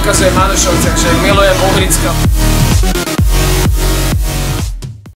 ukazuje Manušovce, takže milujem Uhricka.